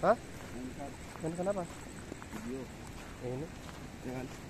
Hah? Kan kenapa? Video. Ini. Jangan.